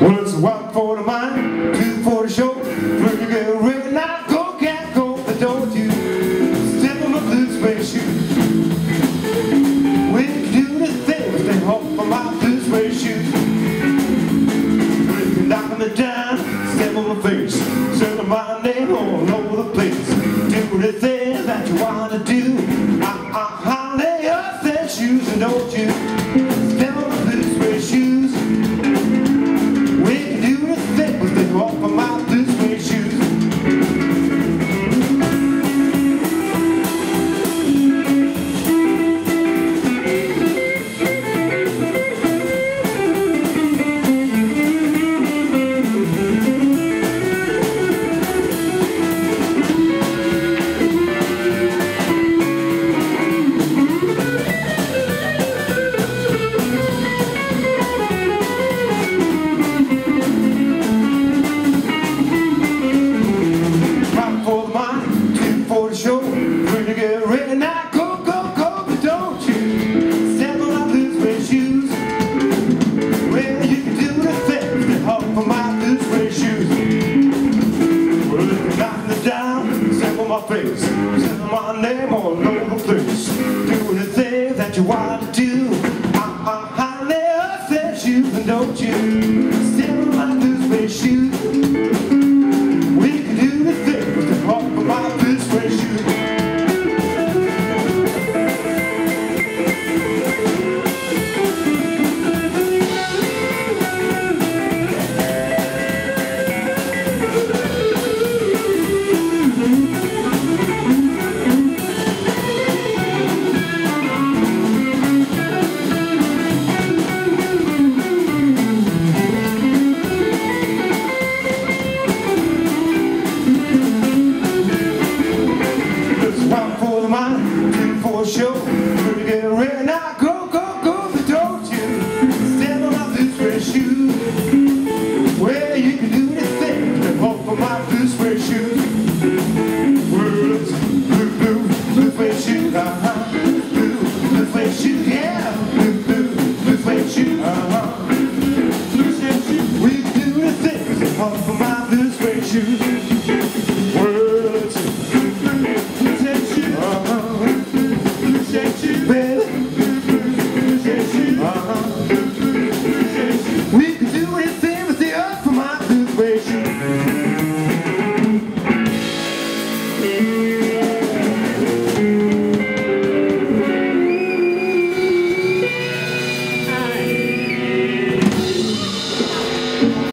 Well, it's one for the mind, two for the show. Three to get ready now, Do that you wanna do. I, I, I lay off their shoes and don't you my face, send my name all over the place. Do the things that you want to do. I, I, I their shoes, and don't you looking for a show. Now. Go, go, go, but don't you step on my blue suede shoes. Well, you can do anything but walk on my blue suede shoes. Blue, blue, blue suede shoes. Uh huh. Blue, blue suede shoes. Yeah. Blue, blue, blue suede shoes. Uh huh. Blue suede shoes. We can do anything but walk on my blue suede shoes.